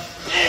Yeah.